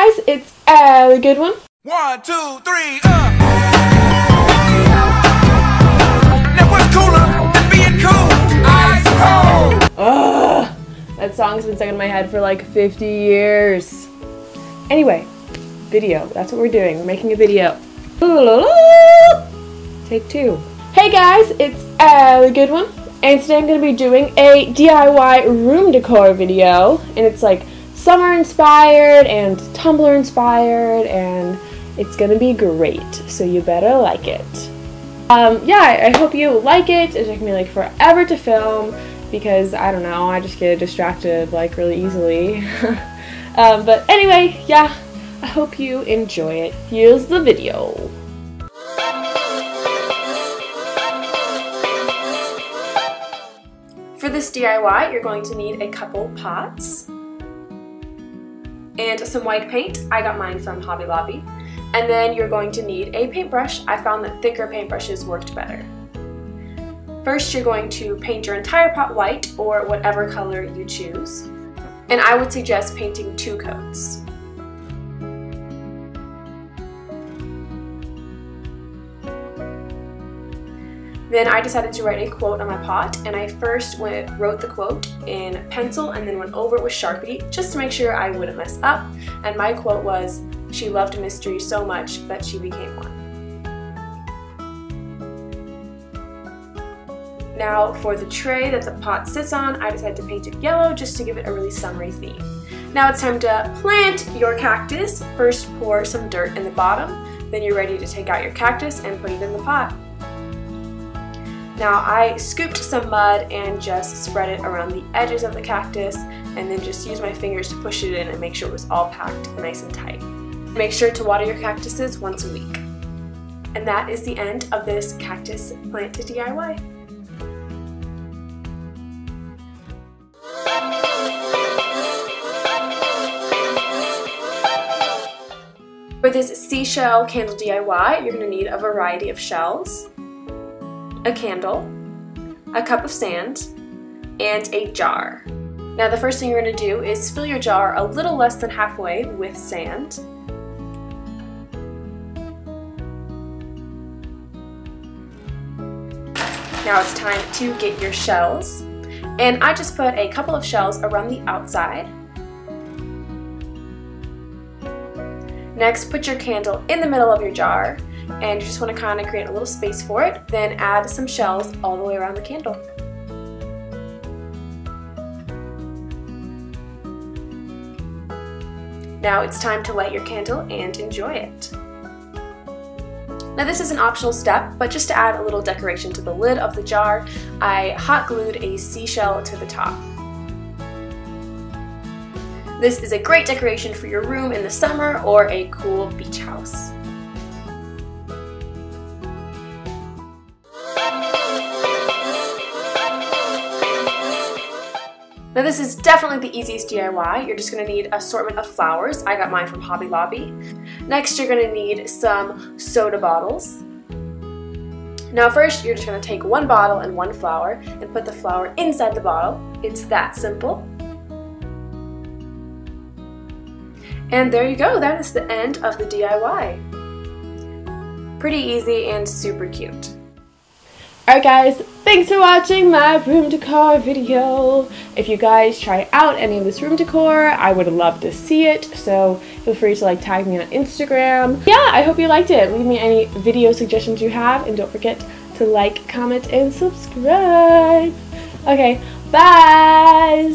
guys, it's Ali Goodwin. One, two, three, uh. Now what's cooler than being cool? Ice cold. Ugh, that song's been stuck in my head for like 50 years. Anyway, video. That's what we're doing. We're making a video. Take two. Hey guys, it's Ali Goodwin. And today I'm going to be doing a DIY room decor video. And it's like summer inspired and Tumblr inspired and it's to be great. So you better like it. Um, yeah, I hope you like it. It took me like forever to film because I don't know, I just get distracted like really easily. um, but anyway, yeah, I hope you enjoy it. Here's the video. For this DIY, you're going to need a couple pots and some white paint. I got mine from Hobby Lobby. And then you're going to need a paintbrush. I found that thicker paintbrushes worked better. First, you're going to paint your entire pot white or whatever color you choose. And I would suggest painting two coats. Then I decided to write a quote on my pot and I first went, wrote the quote in pencil and then went over it with Sharpie just to make sure I wouldn't mess up. And my quote was, she loved mystery so much that she became one. Now for the tray that the pot sits on, I decided to paint it yellow just to give it a really summery theme. Now it's time to plant your cactus. First pour some dirt in the bottom, then you're ready to take out your cactus and put it in the pot. Now I scooped some mud and just spread it around the edges of the cactus and then just used my fingers to push it in and make sure it was all packed nice and tight. Make sure to water your cactuses once a week. And that is the end of this cactus plant to DIY. For this seashell candle DIY, you're going to need a variety of shells a candle, a cup of sand, and a jar. Now the first thing you're going to do is fill your jar a little less than halfway with sand. Now it's time to get your shells. And I just put a couple of shells around the outside. Next, put your candle in the middle of your jar and you just want to kind of create a little space for it. Then add some shells all the way around the candle. Now it's time to light your candle and enjoy it. Now this is an optional step, but just to add a little decoration to the lid of the jar, I hot glued a seashell to the top. This is a great decoration for your room in the summer or a cool beach house. Now this is definitely the easiest DIY. You're just going to need assortment of flowers. I got mine from Hobby Lobby. Next you're going to need some soda bottles. Now first you're just going to take one bottle and one flower and put the flower inside the bottle. It's that simple. And there you go, that is the end of the DIY. Pretty easy and super cute. Alright guys, thanks for watching my room decor video. If you guys try out any of this room decor, I would love to see it. So feel free to like tag me on Instagram. Yeah, I hope you liked it. Leave me any video suggestions you have and don't forget to like, comment, and subscribe. Okay, bye!